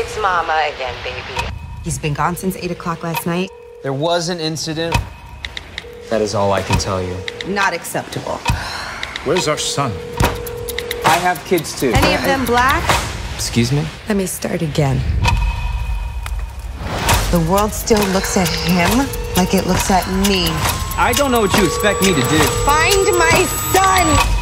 It's Mama again, baby. He's been gone since 8 o'clock last night. There was an incident. That is all I can tell you. Not acceptable. Where's our son? I have kids too. Any of them black? Excuse me? Let me start again. The world still looks at him like it looks at me. I don't know what you expect me to do. Find my son!